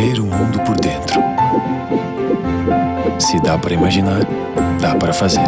ver o mundo por dentro. Se dá para imaginar, dá para fazer.